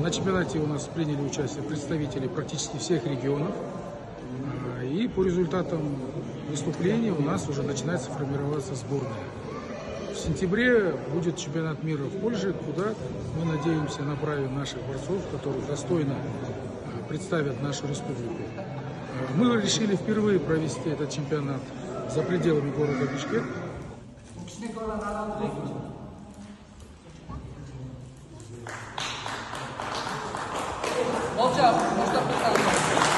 На чемпионате у нас приняли участие представители практически всех регионов. А, и по результатам выступления у нас уже начинается формироваться сборная. Сентябре будет чемпионат мира в Польше, куда мы надеемся направим наших борцов, которые достойно а, представят нашу республику. А, Мы решили впервые провести этот чемпионат за пределами города Бишкек. Молча.